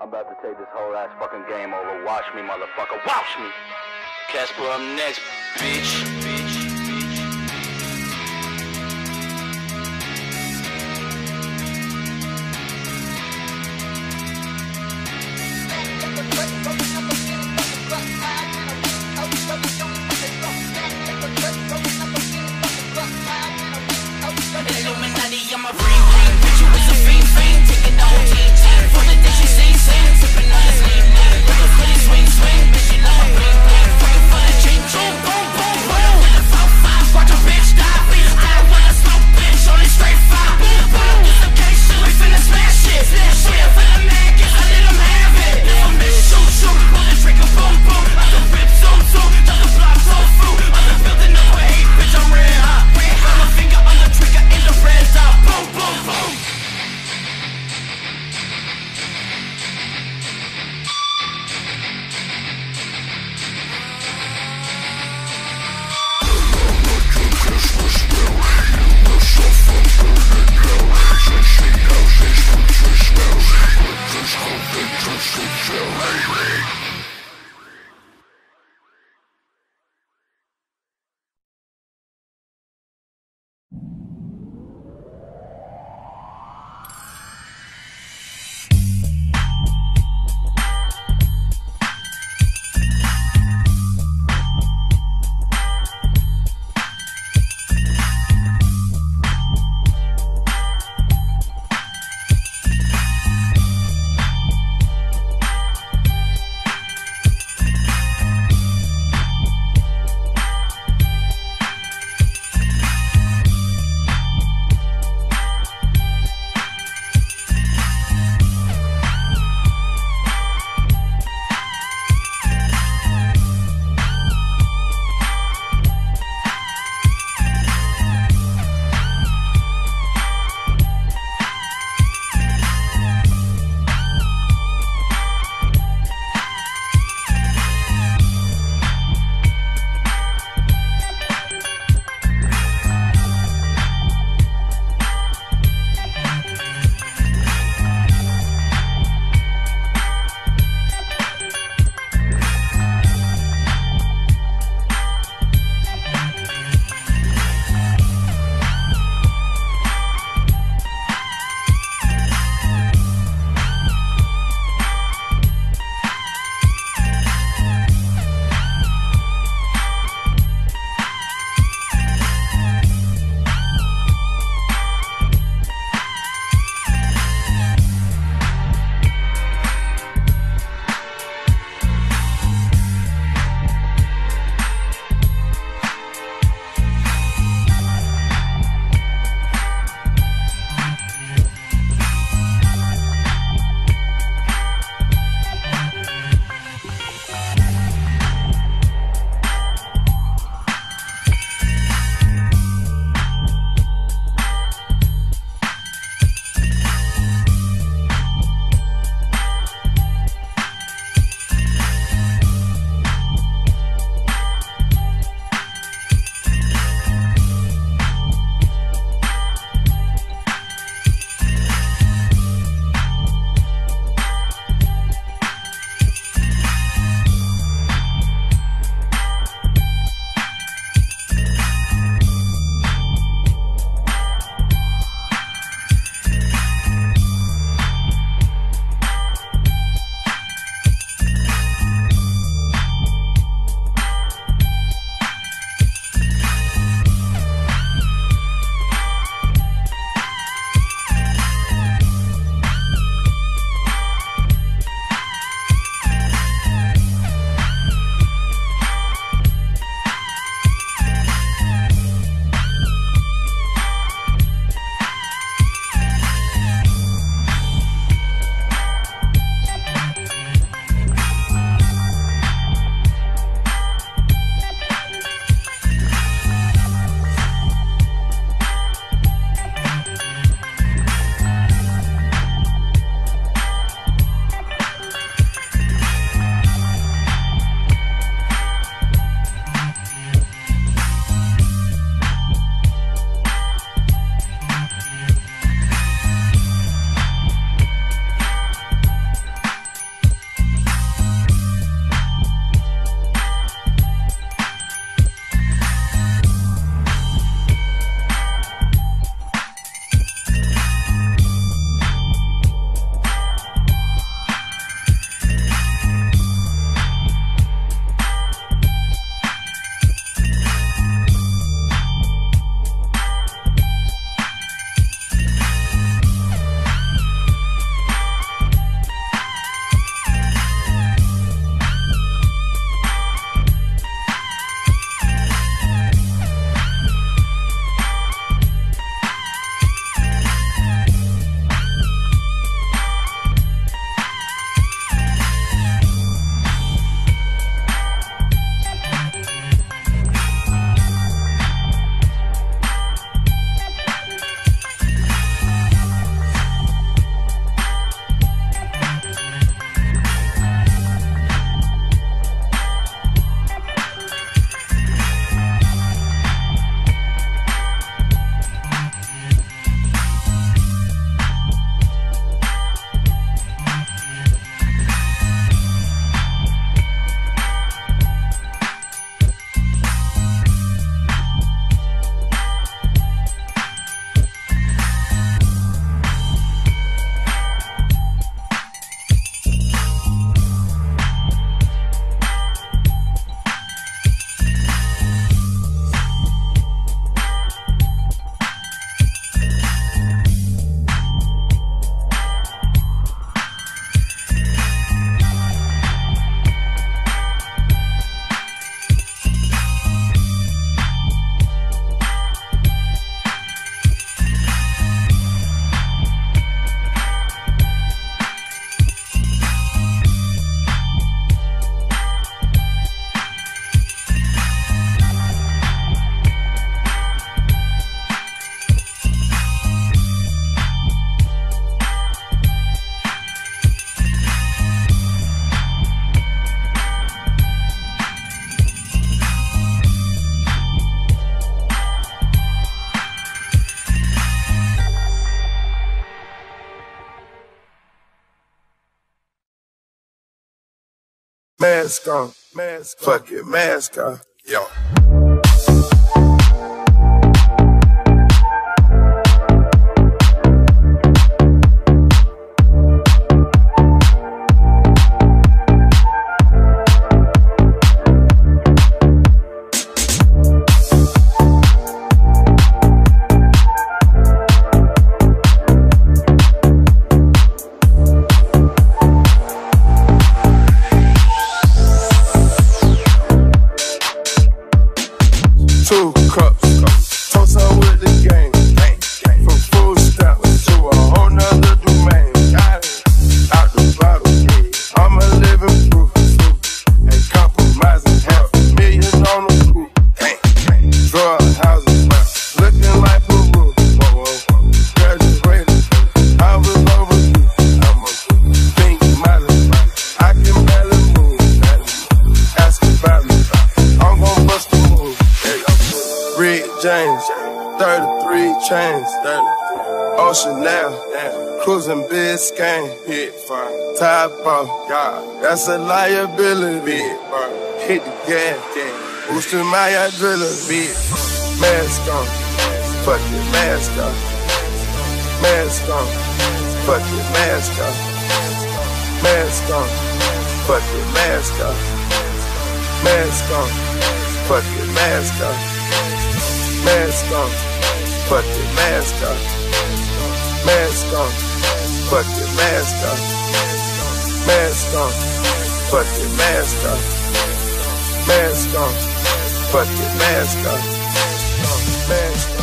I'm about to take this whole ass fucking game over. Watch me, motherfucker. Watch me. Casper, I'm next, bitch. Mask on, mask, fuck it, mask on, yo. Two cups. That's a liability. Hit the gas, boosting my adrenaline. Mask on, fuck it, mask on. Mask on, fuck it, mask on. Mask on, fuck it, mask on. Mask on, fuck it, mask on. Mask on, fuck it, mask on. Mask on, fuck it, mask on. Mask on. Fuck your mask off. Mask on. Fuck your mask off. Mask on.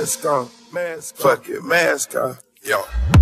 Mask on. Mask on. Fuck your mask off. Yo.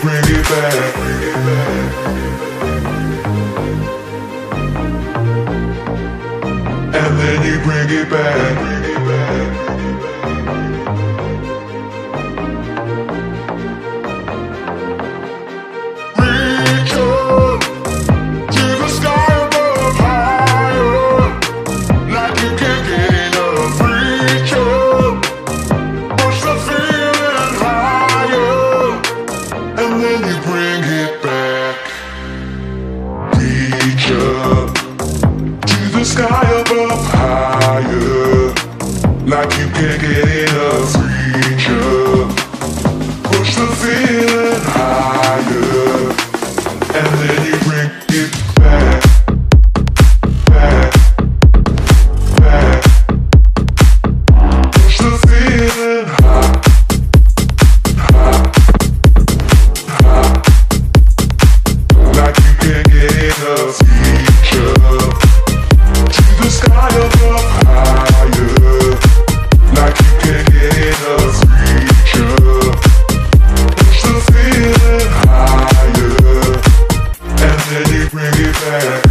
bring it back. Bring it back. And then you bring it back. back.